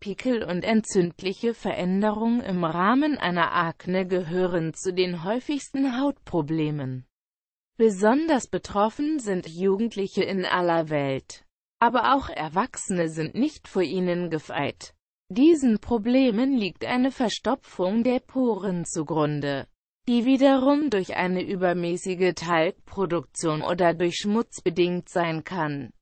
Pickel und entzündliche Veränderungen im Rahmen einer Akne gehören zu den häufigsten Hautproblemen. Besonders betroffen sind Jugendliche in aller Welt. Aber auch Erwachsene sind nicht vor ihnen gefeit. Diesen Problemen liegt eine Verstopfung der Poren zugrunde, die wiederum durch eine übermäßige Talgproduktion oder durch Schmutz bedingt sein kann.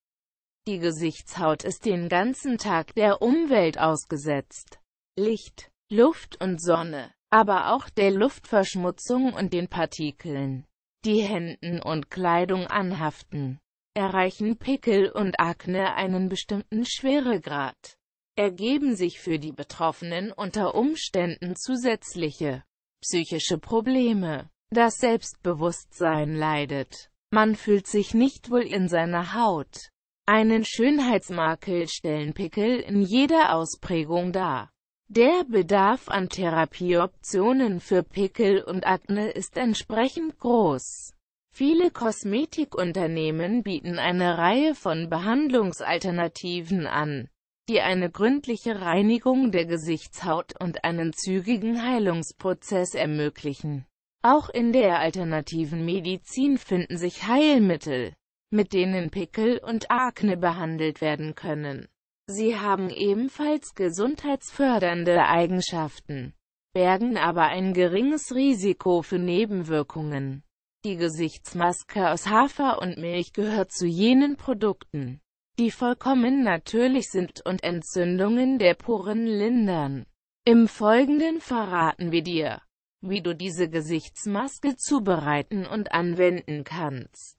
Die Gesichtshaut ist den ganzen Tag der Umwelt ausgesetzt. Licht, Luft und Sonne, aber auch der Luftverschmutzung und den Partikeln, die Händen und Kleidung anhaften, erreichen Pickel und Akne einen bestimmten Schweregrad, ergeben sich für die Betroffenen unter Umständen zusätzliche psychische Probleme. Das Selbstbewusstsein leidet. Man fühlt sich nicht wohl in seiner Haut. Einen Schönheitsmakel stellen Pickel in jeder Ausprägung dar. Der Bedarf an Therapieoptionen für Pickel und Akne ist entsprechend groß. Viele Kosmetikunternehmen bieten eine Reihe von Behandlungsalternativen an, die eine gründliche Reinigung der Gesichtshaut und einen zügigen Heilungsprozess ermöglichen. Auch in der alternativen Medizin finden sich Heilmittel, mit denen Pickel und Akne behandelt werden können. Sie haben ebenfalls gesundheitsfördernde Eigenschaften, bergen aber ein geringes Risiko für Nebenwirkungen. Die Gesichtsmaske aus Hafer und Milch gehört zu jenen Produkten, die vollkommen natürlich sind und Entzündungen der Poren lindern. Im Folgenden verraten wir dir, wie du diese Gesichtsmaske zubereiten und anwenden kannst.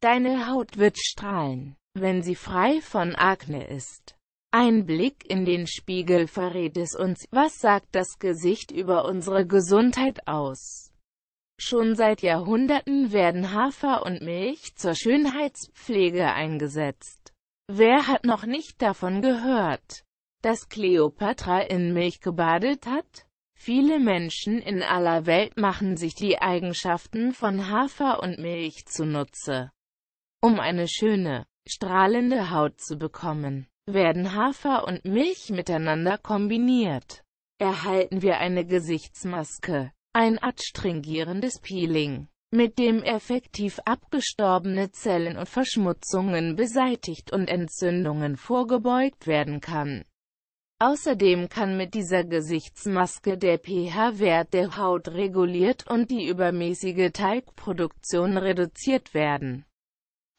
Deine Haut wird strahlen, wenn sie frei von Akne ist. Ein Blick in den Spiegel verrät es uns, was sagt das Gesicht über unsere Gesundheit aus. Schon seit Jahrhunderten werden Hafer und Milch zur Schönheitspflege eingesetzt. Wer hat noch nicht davon gehört, dass Kleopatra in Milch gebadet hat? Viele Menschen in aller Welt machen sich die Eigenschaften von Hafer und Milch zunutze. Um eine schöne, strahlende Haut zu bekommen, werden Hafer und Milch miteinander kombiniert. Erhalten wir eine Gesichtsmaske, ein adstringierendes Peeling, mit dem effektiv abgestorbene Zellen und Verschmutzungen beseitigt und Entzündungen vorgebeugt werden kann. Außerdem kann mit dieser Gesichtsmaske der pH-Wert der Haut reguliert und die übermäßige Teigproduktion reduziert werden.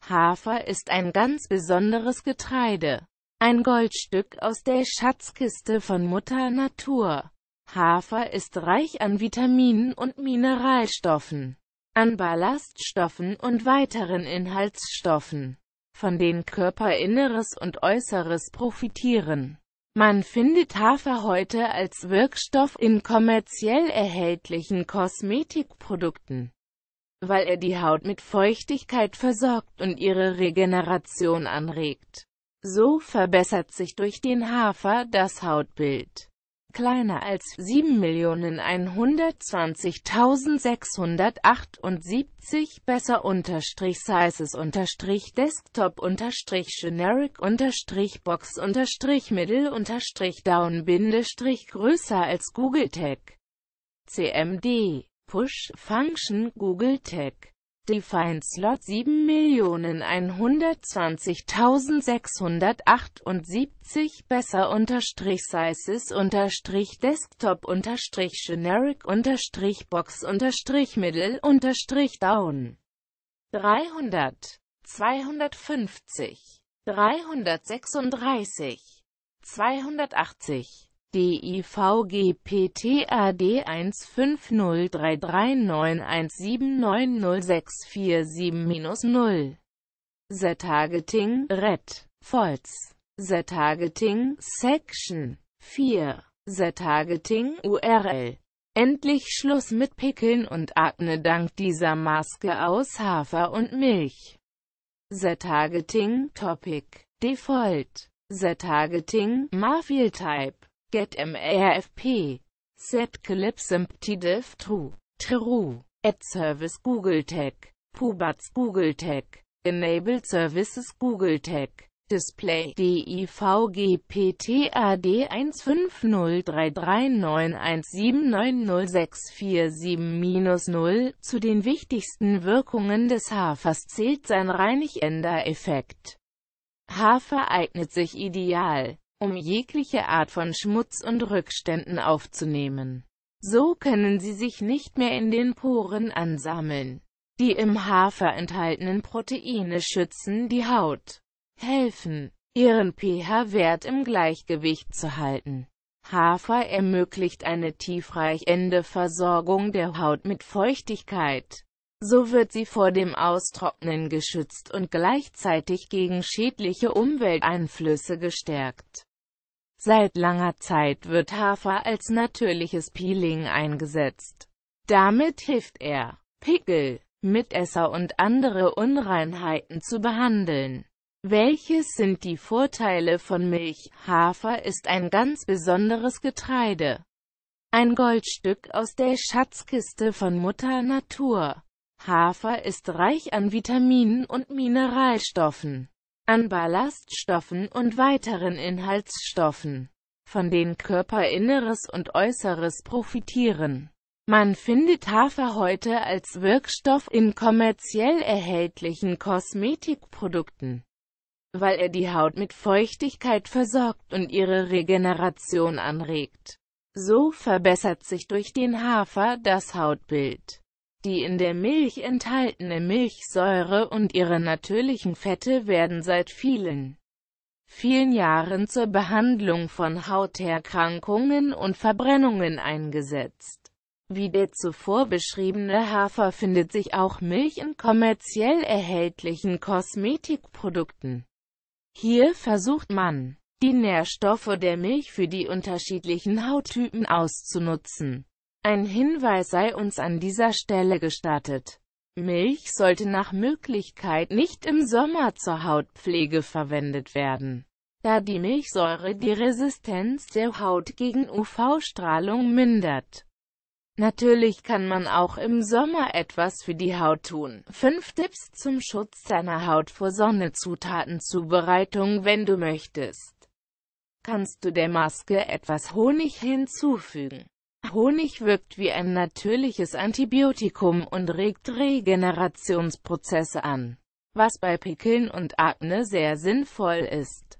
Hafer ist ein ganz besonderes Getreide. Ein Goldstück aus der Schatzkiste von Mutter Natur. Hafer ist reich an Vitaminen und Mineralstoffen, an Ballaststoffen und weiteren Inhaltsstoffen, von denen Körperinneres und Äußeres profitieren. Man findet Hafer heute als Wirkstoff in kommerziell erhältlichen Kosmetikprodukten weil er die Haut mit Feuchtigkeit versorgt und ihre Regeneration anregt. So verbessert sich durch den Hafer das Hautbild. Kleiner als 7.120.678 besser unterstrich sizes unterstrich desktop unterstrich generic unterstrich box unterstrich middle unterstrich down bindestrich größer als Google Tag. CMD Push Function Google Tag Define Slot 7.120.678 besser unterstrich sizes unterstrich desktop unterstrich generic unterstrich box unterstrich middle unterstrich down. 300 250 336 280 DIVGPTAD 150339179906447 Z-Targeting Red False Z-Targeting Section 4 Z-Targeting URL Endlich Schluss mit Pickeln und Akne dank dieser Maske aus Hafer und Milch. Z-Targeting Topic Default. Z-Targeting Marfield Type get mrfp set clips true. True. At service google tag pubats google tag enable services google tag Display DIVGPTAD 150339179906447-0 Zu den wichtigsten Wirkungen des Hafers zählt sein Reinigender-Effekt. Hafer eignet sich ideal, um jegliche Art von Schmutz und Rückständen aufzunehmen. So können sie sich nicht mehr in den Poren ansammeln. Die im Hafer enthaltenen Proteine schützen die Haut helfen, ihren pH-Wert im Gleichgewicht zu halten. Hafer ermöglicht eine tiefreichende Versorgung der Haut mit Feuchtigkeit. So wird sie vor dem Austrocknen geschützt und gleichzeitig gegen schädliche Umwelteinflüsse gestärkt. Seit langer Zeit wird Hafer als natürliches Peeling eingesetzt. Damit hilft er, Pickel, Mitesser und andere Unreinheiten zu behandeln. Welches sind die Vorteile von Milch? Hafer ist ein ganz besonderes Getreide. Ein Goldstück aus der Schatzkiste von Mutter Natur. Hafer ist reich an Vitaminen und Mineralstoffen, an Ballaststoffen und weiteren Inhaltsstoffen, von denen Körperinneres und Äußeres profitieren. Man findet Hafer heute als Wirkstoff in kommerziell erhältlichen Kosmetikprodukten weil er die Haut mit Feuchtigkeit versorgt und ihre Regeneration anregt. So verbessert sich durch den Hafer das Hautbild. Die in der Milch enthaltene Milchsäure und ihre natürlichen Fette werden seit vielen, vielen Jahren zur Behandlung von Hauterkrankungen und Verbrennungen eingesetzt. Wie der zuvor beschriebene Hafer findet sich auch Milch in kommerziell erhältlichen Kosmetikprodukten. Hier versucht man, die Nährstoffe der Milch für die unterschiedlichen Hauttypen auszunutzen. Ein Hinweis sei uns an dieser Stelle gestattet. Milch sollte nach Möglichkeit nicht im Sommer zur Hautpflege verwendet werden, da die Milchsäure die Resistenz der Haut gegen UV-Strahlung mindert. Natürlich kann man auch im Sommer etwas für die Haut tun. 5 Tipps zum Schutz deiner Haut vor Sonne Zutatenzubereitung Wenn du möchtest, kannst du der Maske etwas Honig hinzufügen. Honig wirkt wie ein natürliches Antibiotikum und regt Regenerationsprozesse an, was bei Pickeln und Akne sehr sinnvoll ist.